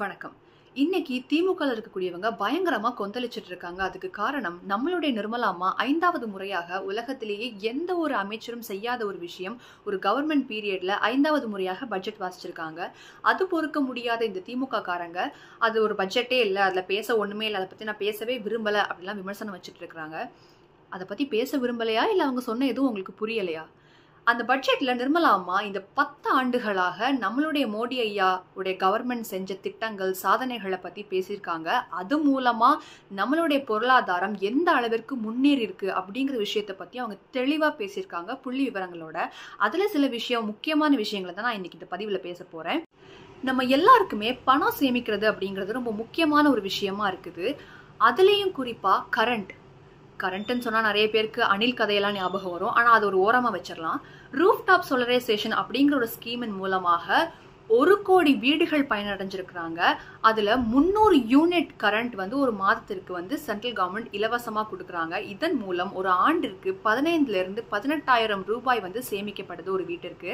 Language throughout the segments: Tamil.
வணக்கம். இன்னைக்கு திமுகவில் இருக்கக்கூடியவங்க பயங்கரமா கொந்தளிச்சிட்டு இருக்காங்க அதுக்கு காரணம் நம்மளுடைய நிர்மலா அம்மா ஐந்தாவது முறையாக உலகத்திலேயே எந்த ஒரு அமைச்சரும் செய்யாத ஒரு விஷயம் ஒரு கவர்மெண்ட் பீரியட்ல ஐந்தாவது முறையாக பட்ஜெட் வாசிச்சிருக்காங்க. அது பொறுக்க முடியாத இந்த திமுக காரங்க அது ஒரு பட்ஜெட்டே இல்லை அதில் பேச ஒண்ணுமே இல்லை அதை பத்தி நான் பேசவே விரும்பல அப்படிலாம் விமர்சனம் வச்சுட்டு இருக்காங்க அதை பத்தி பேச விரும்பலையா? இல்லை அவங்க சொன்ன எதுவும் உங்களுக்கு புரியலையா? அந்த பட்ஜெட்ல நிர்மலா அம்மா இந்த பத்து ஆண்டுகளாக நம்மளுடைய மோடி ஐயா உடைய கவர்மெண்ட் செஞ்ச திட்டங்கள் சாதனைகளை பத்தி பேசியிருக்காங்க. அது மூலமா நம்மளுடைய பொருளாதாரம் எந்த அளவிற்கு முன்னேறி இருக்கு அப்படிங்கிற விஷயத்தை பத்தி அவங்க தெளிவா பேசியிருக்காங்க புள்ளி விவரங்களோட. அதுல சில விஷயம் முக்கியமான விஷயங்களை தான் நான் இன்னைக்கு இந்த பதிவுல பேச போறேன். நம்ம எல்லாருக்குமே பணம் சேமிக்கிறது அப்படிங்கிறது ரொம்ப முக்கியமான ஒரு விஷயமா இருக்குது. அதுலேயும் குறிப்பாக கரண்ட் கரண்ட்டுன்னு சொன்னால் நிறைய பேருக்கு அணில் கதையெல்லாம் ஞாபகம் வரும். ஆனால் அது ஒரு ஓரமாக வச்சிடலாம் ரூஃப் டாப் சோலரைசேஷன் அப்படிங்கிற ஒரு ஸ்கீமின் மூலமாக ஒரு கோடி வீடுகள் பயனடைஞ்சிருக்கிறாங்க. அதில் முந்நூறு யூனிட் கரண்ட் வந்து ஒரு மாதத்திற்கு வந்து சென்ட்ரல் கவர்மெண்ட் இலவசமாக கொடுக்குறாங்க. இதன் மூலம் ஒரு ஆண்டிற்கு பதினைந்துலேருந்து பதினெட்டாயிரம் ரூபாய் வந்து சேமிக்கப்படுது ஒரு வீட்டிற்கு.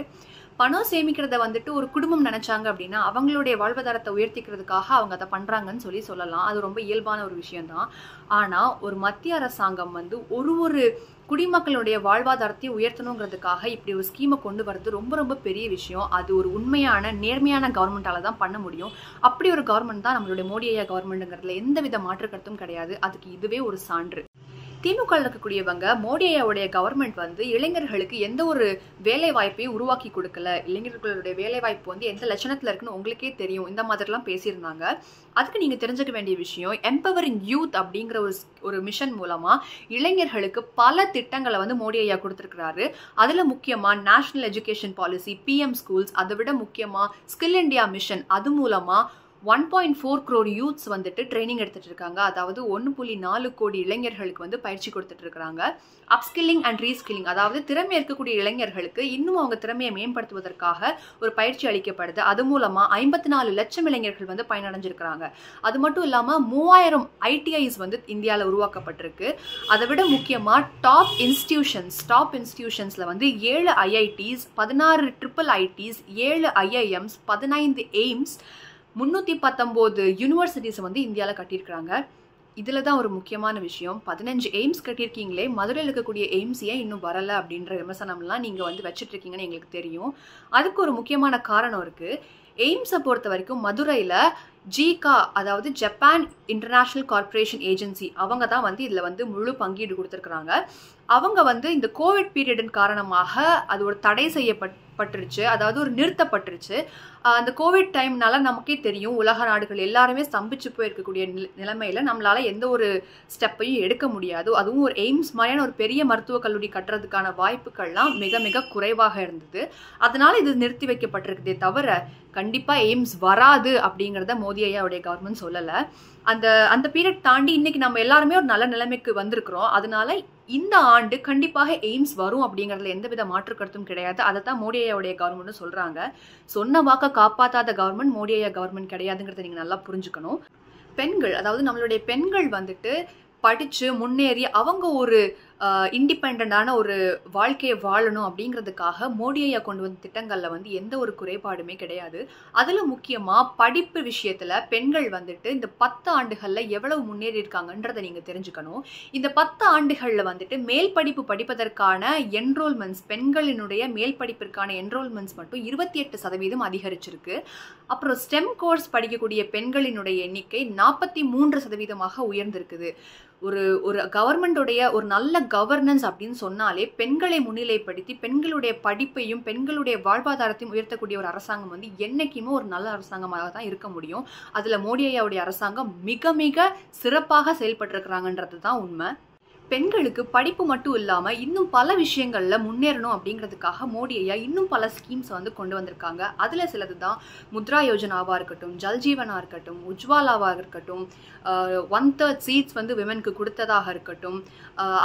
பணம் சேமிக்கிறத வந்துட்டு ஒரு குடும்பம் நினைச்சாங்க அப்படின்னா அவங்களுடைய வாழ்வாதாரத்தை உயர்த்திக்கிறதுக்காக அவங்க அதை பண்ணுறாங்கன்னு சொல்லி சொல்லலாம். அது ரொம்ப இயல்பான ஒரு விஷயம்தான். ஆனால் ஒரு மத்திய அரசாங்கம் வந்து ஒரு ஒரு குடிமக்களுடைய வாழ்வாதாரத்தை உயர்த்தணுங்கிறதுக்காக இப்படி ஒரு ஸ்கீமை கொண்டு வரது ரொம்ப ரொம்ப பெரிய விஷயம். அது ஒரு உண்மையான நேர்மையான கவர்மெண்டால தான் பண்ண முடியும். அப்படி ஒரு கவர்மெண்ட் தான் நம்மளுடைய மோடி ஐயா கவர்மெண்ட்டுங்கிறதுல எந்த வித மாற்று கருத்தும் கிடையாது. அதுக்கு இதுவே ஒரு சான்று. திமுக இருக்கக்கூடியவங்க மோடி ஐயாவுடைய கவர்மெண்ட் வந்து இளைஞர்களுக்கு எந்த ஒரு வேலை வாய்ப்பையும் உருவாக்கி கொடுக்கல. இளைஞர்களுடைய வேலை வாய்ப்பு வந்து எந்த லட்சணத்தில் இருக்குன்னு உங்களுக்கே தெரியும். இந்த மாதிரிலாம் பேசியிருந்தாங்க. அதுக்கு நீங்கள் தெரிஞ்சுக்க வேண்டிய விஷயம் எம்பவரிங் யூத் அப்படிங்கிற ஒரு ஒரு மிஷன் மூலமாக இளைஞர்களுக்கு பல திட்டங்களை வந்து மோடி ஐயா கொடுத்துருக்கிறாரு. அதில் முக்கியமாக national education policy PM schools அதை விட முக்கியமாக ஸ்கில் இண்டியா மிஷன் அது மூலமாக one point four crore youths வந்துட்டு ட்ரைனிங் எடுத்துட்டு இருக்காங்க. அதாவது ஒன்று புள்ளி நாலு கோடி இளைஞர்களுக்கு வந்து பயிற்சி கொடுத்துட்டு இருக்காங்க. அப்ஸ்கில்லிங் அண்ட் ரீஸ்கில்லிங் அதாவது திறமை இருக்கக்கூடிய இளைஞர்களுக்கு இன்னும் அவங்க திறமையை மேம்படுத்துவதற்காக ஒரு பயிற்சி அளிக்கப்படுது. அது மூலமாக ஐம்பத்தி நாலு லட்சம் இளைஞர்கள் வந்து பயனடைஞ்சிருக்கிறாங்க. அது மட்டும் இல்லாமல் மூவாயிரம் ஐடிஐஸ் வந்து இந்தியாவில் உருவாக்கப்பட்டிருக்கு. அதை விட முக்கியமாக டாப் இன்ஸ்டியூஷன்ஸ் டாப் இன்ஸ்டியூஷன்ஸில் வந்து ஏழு ஐஐடிஸ் பதினாறு ட்ரிபிள் ஐடிஸ் ஏழு ஐஐஎம்ஸ் பதினைந்து எய்ம்ஸ் முந்நூற்றி பத்தொம்போது யூனிவர்சிட்டிஸை வந்து இந்தியாவில் கட்டியிருக்கிறாங்க. இதில் தான் ஒரு முக்கியமான விஷயம். பதினஞ்சு எய்ம்ஸ் கட்டியிருக்கீங்களே மதுரையில் இருக்கக்கூடிய எய்ம்ஸ் ஏன் இன்னும் வரலை அப்படின்ற விமர்சனம்லாம் நீங்கள் வந்து வச்சுட்ருக்கீங்கன்னு எங்களுக்கு தெரியும். அதுக்கு ஒரு முக்கியமான காரணம் இருக்குது எய்ம்ஸை பொறுத்த வரைக்கும் மதுரையில் ஜிகா அதாவது ஜப்பான் இன்டர்நேஷ்னல் கார்பரேஷன் ஏஜென்சி அவங்க தான் வந்து இதில் வந்து முழு பங்கீடு கொடுத்துருக்குறாங்க. அவங்க வந்து இந்த கோவிட் பீரியடின் காரணமாக அது ஒரு தடை பட்டுருச்சு. அதாவது ஒரு நிறுத்தப்பட்டுருச்சு. அந்த கோவிட் டைம்னால நமக்கே தெரியும் உலக நாடுகள் எல்லாருமே ஸ்தம்பிச்சு போயிருக்கக்கூடிய நிலைமையில நம்மளால எந்த ஒரு ஸ்டெப்பையும் எடுக்க முடியாது. அதுவும் ஒரு எய்ம்ஸ் மாதிரியான ஒரு பெரிய மருத்துவக் கல்லூரி கட்டுறதுக்கான வாய்ப்புகள்லாம் மிக மிக குறைவாக இருந்தது. அதனால இது நிறுத்தி வைக்கப்பட்டிருக்குதே தவிர கண்டிப்பாக எய்ம்ஸ் வராது அப்படிங்கிறத மோடி ஐயாவுடைய கவர்மெண்ட் சொல்லலை. அந்த அந்த பீரியட் தாண்டி இன்னைக்கு நம்ம எல்லாருமே ஒரு நல்ல நிலைமைக்கு வந்திருக்கிறோம். அதனால இந்த ஆண்டு கண்டிப்பாக எய்ம்ஸ் வரும் அப்படிங்கிறதுல எந்தவித மாற்று கருத்தும் கிடையாது. அதை தான் மோடி ஐயாவுடைய கவர்மெண்ட் சொல்றாங்க. சொன்ன வாக்க காப்பாத்தாத கவர்மெண்ட் மோடி ஐயா கவர்மெண்ட் கிடையாதுங்கிறத நீங்க நல்லா புரிஞ்சுக்கணும். பெண்கள் அதாவது நம்மளுடைய பெண்கள் வந்துட்டு படிச்சு முன்னேறி அவங்க ஒரு இண்டிபெண்டான ஒரு வாழ்க்கையை வாழணும் அப்படிங்கிறதுக்காக மோடி ஐயா கொண்டு வந்த திட்டங்களில் வந்து எந்த ஒரு குறைபாடுமே கிடையாது. அதில் முக்கியமாக படிப்பு விஷயத்தில் பெண்கள் வந்துட்டு இந்த பத்து ஆண்டுகளில் எவ்வளவு முன்னேறி இருக்காங்கன்றதை நீங்கள் தெரிஞ்சுக்கணும். இந்த பத்து ஆண்டுகளில் வந்துட்டு மேல் படிப்பு படிப்பதற்கான என்ரோல்மெண்ட்ஸ் பெண்களினுடைய மேல் படிப்பிற்கான என்ரோல்மெண்ட்ஸ் மட்டும் இருபத்தி எட்டு சதவீதம் அதிகரிச்சிருக்கு. அப்புறம் ஸ்டெம் கோர்ஸ் படிக்கக்கூடிய பெண்களினுடைய எண்ணிக்கை நாற்பத்தி மூன்று சதவீதமாக உயர்ந்திருக்குது. ஒரு ஒரு கவர்மெண்ட்டுடைய ஒரு நல்ல கவர்னன்ஸ் அப்படின்னு சொன்னாலே பெண்களை முன்னிலைப்படுத்தி பெண்களுடைய படிப்பையும் பெண்களுடைய வாழ்வாதாரத்தையும் உயர்த்தக்கூடிய ஒரு அரசாங்கம் வந்து என்னைக்குமே ஒரு நல்ல அரசாங்கமாக தான் இருக்க முடியும். அதில் மோடி ஐயாவுடைய அரசாங்கம் மிக மிக சிறப்பாக செயல்பட்டிருக்கிறாங்கன்றது தான் உண்மை. பெண்களுக்கு படிப்பு மட்டும் இல்லாமல் இன்னும் பல விஷயங்களில் முன்னேறணும் அப்படிங்கிறதுக்காக மோடி ஐயா இன்னும் பல ஸ்கீம்ஸ் வந்து கொண்டு வந்திருக்காங்க. அதில் சிலது தான் முத்ரா யோஜனாவாக இருக்கட்டும் ஜல்ஜீவனாக இருக்கட்டும் உஜ்வாலாவாக இருக்கட்டும் ஒன் தேர்ட் சீட்ஸ் வந்து விமனுக்கு கொடுத்ததாக இருக்கட்டும்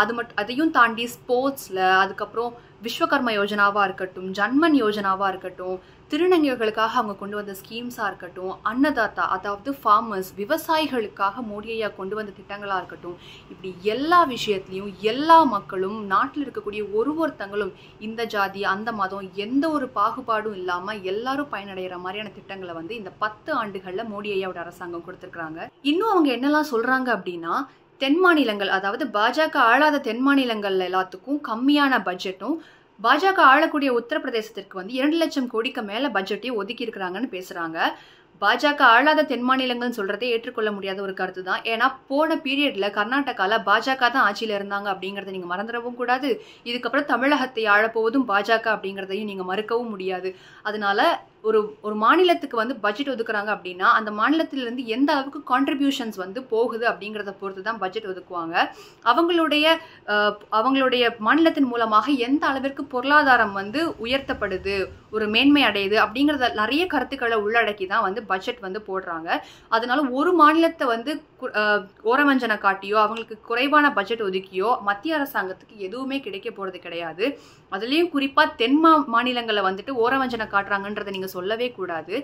அது மட்டும் அதையும் தாண்டி ஸ்போர்ட்ஸில் அதுக்கப்புறம் விஸ்வகர்ம யோஜனாவாக இருக்கட்டும் ஜன்மன் யோஜனாவாக இருக்கட்டும் திருநங்கைகளுக்காக அவங்க கொண்டு வந்த ஸ்கீம்ஸாக இருக்கட்டும் அன்னதாத்தா அதாவது ஃபார்மர்ஸ் விவசாயிகளுக்காக மோடி ஐயா கொண்டு வந்த திட்டங்களாக இருக்கட்டும் இப்படி எல்லா விஷயத்துலையும் எல்லா மக்களும் நாட்டில் இருக்கக்கூடிய ஒரு ஒருத்தங்களும் இந்த ஜாதி அந்த மதம் எந்த ஒரு பாகுபாடும் இல்லாமல் எல்லாரும் பயனடைகிற மாதிரியான திட்டங்களை வந்து இந்த பத்து ஆண்டுகளில் மோடி ஐயாவோட அரசாங்கம் கொடுத்துருக்குறாங்க. இன்னும் அவங்க என்னெல்லாம் சொல்கிறாங்க அப்படின்னா தென் மாநிலங்கள் அதாவது பாஜக ஆளாத தென் மாநிலங்கள் எல்லாத்துக்கும் கம்மியான பட்ஜெட்டும் பாஜக ஆளக்கூடிய உத்தரப்பிரதேசத்திற்கு வந்து இரண்டு லட்சம் கோடிக்கு மேல பட்ஜெட்டையும் ஒதுக்கி இருக்கிறாங்கன்னு பேசுறாங்க. பாஜக ஆளாத தென் மாநிலங்கள்னு சொல்றதே ஏற்றுக்கொள்ள முடியாத ஒரு கருத்து தான். ஏன்னா போன பீரியட்ல கர்நாடகால பாஜக தான் ஆட்சியில இருந்தாங்க அப்படிங்கறத நீங்க மறந்துடவும் கூடாது. இதுக்கப்புறம் தமிழகத்தை ஆழப்போவதும் பாஜக அப்படிங்கிறதையும் நீங்க மறுக்கவும் முடியாது. அதனால ஒரு ஒரு மாநிலத்துக்கு வந்து பட்ஜெட் ஒதுக்குறாங்க அப்படின்னா அந்த மாநிலத்திலிருந்து எந்த அளவுக்கு கான்ட்ரிபியூஷன்ஸ் வந்து போகுது அப்படிங்கிறத பொறுத்து தான் பட்ஜெட் ஒதுக்குவாங்க. அவங்களுடைய அவங்களுடைய மாநிலத்தின் மூலமாக எந்த அளவிற்கு பொருளாதாரம் வந்து உயர்த்தப்படுது ஒரு மேன்மை அடையுது அப்படிங்கிறத நிறைய கருத்துக்களை உள்ளடக்கி தான் வந்து பட்ஜெட் வந்து போடுறாங்க. அதனால ஒரு மாநிலத்தை வந்து கு- காட்டியோ அவங்களுக்கு குறைவான பட்ஜெட் ஒதுக்கியோ மத்திய அரசாங்கத்துக்கு எதுவுமே கிடைக்க போகிறது கிடையாது. அதுலேயும் குறிப்பாக தென் மா மாநிலங்களை வந்துட்டு ஓரவஞ்சனை காட்டுறாங்கன்றதை நீங்கள் சொல்லவே கூடாது.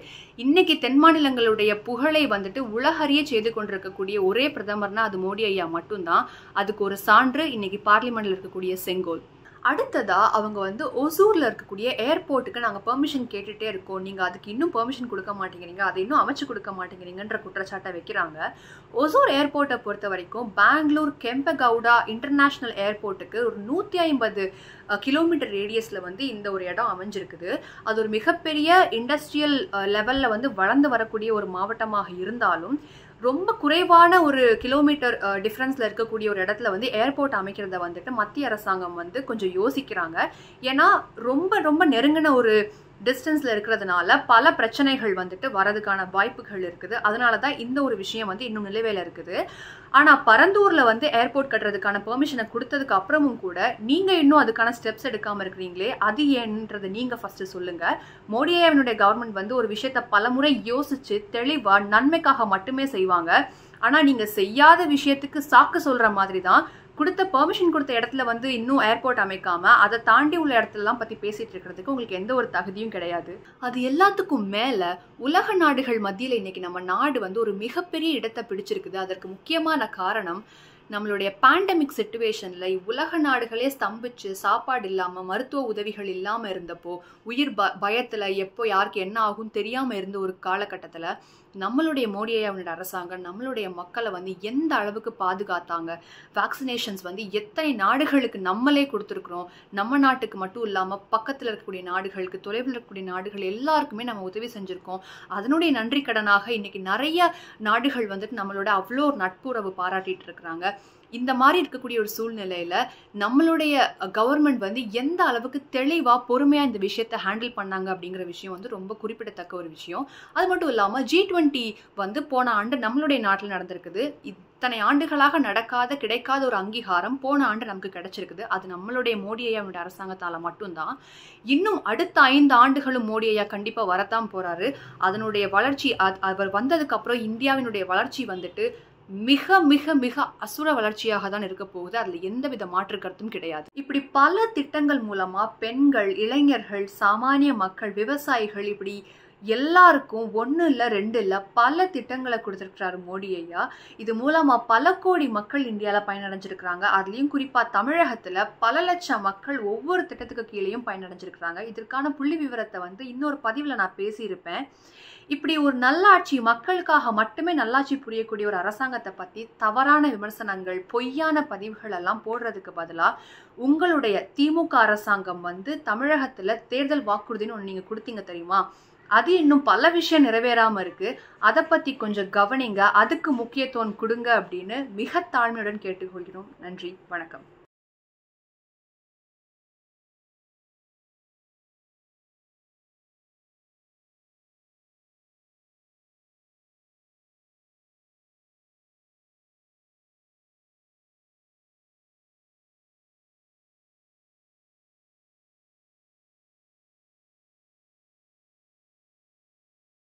இன்னைக்கு தென் மாநிலங்களுடைய புகழை வந்துட்டு உலகறிய செய்து கொண்டிருக்கக்கூடிய ஒரே பிரதமர்னா அது மோடி ஐயா மட்டும்தான். அதுக்கு ஒரு சான்று இன்னைக்கு பார்லிமெண்ட்ல இருக்கக்கூடிய செங்கோல். அடுத்ததாக அவங்க வந்து ஒசூரில் இருக்கக்கூடிய ஏர்போர்ட்டுக்கு நாங்கள் பெர்மிஷன் கேட்டுகிட்டே இருக்கோம். நீங்கள் அதுக்கு இன்னும் பெர்மிஷன் கொடுக்க மாட்டேங்கிறீங்க. அதை இன்னும் அமைச்சு கொடுக்க மாட்டேங்கிறீங்கன்ற குற்றச்சாட்டை வைக்கிறாங்க. ஒசூர் ஏர்போர்ட்டை பொறுத்த வரைக்கும் பெங்களூர் கெம்பகவுடா இன்டர்நேஷ்னல் ஏர்போர்ட்டுக்கு ஒரு நூற்றி ஐம்பது கிலோமீட்டர் ரேடியஸில் வந்து இந்த ஒரு இடம் அமைஞ்சிருக்குது. அது ஒரு மிகப்பெரிய இண்டஸ்ட்ரியல் லெவலில் வந்து வளர்ந்து வரக்கூடிய ஒரு மாவட்டமாக இருந்தாலும் ரொம்ப குறைவான ஒரு கிலோமீட்டர் டிஃப்ரென்ஸில் இருக்கக்கூடிய ஒரு இடத்துல வந்து ஏர்போர்ட் அமைக்கிறத வந்துட்டு மத்திய அரசாங்கம் வந்து கொஞ்சம் யோசிக்கிறாங்க. ஏன்னா ரொம்ப ரொம்ப நெருங்கின ஒரு டிஸ்டன்ஸில் இருக்கிறதுனால பல பிரச்சனைகள் வந்துட்டு வரதுக்கான வாய்ப்புகள் இருக்குது. அதனால தான் இந்த ஒரு விஷயம் வந்து இன்னும் நிலுவையில் இருக்குது. ஆனால் பரந்தூரில் வந்து ஏர்போர்ட் கட்டுறதுக்கான பெர்மிஷனை கொடுத்ததுக்கு அப்புறமும் கூட நீங்கள் இன்னும் அதுக்கான ஸ்டெப்ஸ் எடுக்காமல் இருக்கிறீங்களே அது ஏன்றதை நீங்கள் ஃபஸ்ட்டு சொல்லுங்கள் மோடியாவினுடைய கவர்மெண்ட் வந்து ஒரு விஷயத்த பலமுறை யோசித்து தெளிவாக நன்மைக்காக மட்டுமே செய்வாங்க. ஆனால் நீங்கள் செய்யாத விஷயத்துக்கு சாக்கு சொல்கிற மாதிரி தான் கொடுத்த பெர்மிஷன் கொடுத்த இடத்துல வந்து இன்னும் ஏர்போர்ட் அமைக்காம அதை தாண்டி உள்ள இடத்துலலாம் பத்தி பேசிட்டு இருக்கிறதுக்கு உங்களுக்கு எந்த ஒரு தகுதியும் கிடையாது. அது எல்லாத்துக்கும் மேல உலக நாடுகள் மத்தியில இன்னைக்கு நம்ம நாடு வந்து ஒரு மிகப்பெரிய இடத்தை பிடிச்சிருக்குது. அதற்கு முக்கியமான காரணம் நம்மளுடைய பேண்டமிக் சுச்சுவேஷனில் உலக நாடுகளே ஸ்தம்பிச்சு சாப்பாடு இல்லாமல் மருத்துவ உதவிகள் இல்லாமல் இருந்தப்போ உயிர் ப பயத்தில் எப்போ யாருக்கு என்ன ஆகும் தெரியாமல் இருந்த ஒரு காலகட்டத்தில் நம்மளுடைய மோடி அரசாங்கம் நம்மளுடைய மக்களை வந்து எந்த அளவுக்கு பாதுகாத்தாங்க? வேக்சினேஷன்ஸ் வந்து எத்தனை நாடுகளுக்கு நம்மளே கொடுத்துருக்குறோம்? நம்ம நாட்டுக்கு மட்டும் இல்லாமல் பக்கத்தில் இருக்கக்கூடிய நாடுகளுக்கு தொலைவில் இருக்கக்கூடிய நாடுகள் எல்லாருக்குமே நம்ம உதவி செஞ்சுருக்கோம். அதனுடைய நன்றி கடனாக இன்னைக்கு நிறைய நாடுகள் வந்துட்டு நம்மளோட அவ்வளோ ஒரு நட்புறவு பாராட்டிட்டு இருக்கிறாங்க. இந்த மாதிரி இருக்கக்கூடிய ஒரு சூழ்நிலையில நம்மளுடைய கவர்மெண்ட் வந்து எந்த அளவுக்கு தெளிவா பொறுமையா இந்த விஷயத்தை ஹேண்டில் பண்ணாங்க அப்படிங்கிற விஷயம் வந்து ரொம்ப குறிப்பிடத்தக்க ஒரு விஷயம். அது மட்டும் இல்லாம ஜி டுவெண்ட்டி வந்து போன ஆண்டு நம்மளுடைய நாட்டில் நடந்திருக்குது. இத்தனை ஆண்டுகளாக நடக்காத கிடைக்காத ஒரு அங்கீகாரம் போன ஆண்டு நமக்கு கிடைச்சிருக்குது. அது நம்மளுடைய மோடி ஐயாவுடைய அரசாங்கத்தால மட்டும்தான். இன்னும் அடுத்த ஐந்து ஆண்டுகளும் மோடி ஐயா கண்டிப்பா வரத்தான் போறாரு. அதனுடைய வளர்ச்சி அவர் வந்ததுக்கு அப்புறம் இந்தியாவினுடைய வளர்ச்சி வந்துட்டு மிக மிக மிக அசுர வளர்ச்சியாக தான் இருக்க போகுது. அதுல எந்தவித மாற்று கருத்தும் கிடையாது. இப்படி பல திட்டங்கள் மூலமா பெண்கள் இளைஞர்கள் சாமானிய மக்கள் விவசாயிகள் இப்படி எல்லாருக்கும் ஒன்று இல்லை ரெண்டு இல்லை பல திட்டங்களை கொடுத்துருக்கிறாரு மோடி ஐயா. இது மூலமாக பல கோடி மக்கள் இந்தியாவில் பயனடைஞ்சிருக்கிறாங்க. அதுலேயும் குறிப்பாக தமிழகத்தில் பல லட்சம் மக்கள் ஒவ்வொரு திட்டத்துக்கு கீழேயும் பயனடைஞ்சிருக்கிறாங்க. இதற்கான புள்ளி விவரத்தை வந்து இன்னொரு பதிவில் நான் பேசியிருப்பேன். இப்படி ஒரு நல்லாட்சி மக்களுக்காக மட்டுமே நல்லாட்சி புரியக்கூடிய ஒரு அரசாங்கத்தை பற்றி தவறான விமர்சனங்கள் பொய்யான பதிவுகள் எல்லாம் போடுறதுக்கு பதிலாக உங்களுடைய திமுக அரசாங்கம் வந்து தமிழகத்துல தேர்தல் வாக்குறுதின்னு ஒன்று நீங்க கொடுத்தீங்க தெரியுமா? அது இன்னும் பல விஷயம் நிறைவேறாமல் இருக்கு. அதை பற்றி கொஞ்சம் கவனிங்க. அதுக்கு முக்கியத்துவம் கொடுங்க அப்படின்னு மிக தாழ்மையுடன் கேட்டுக்கொள்கிறோம். நன்றி. வணக்கம்.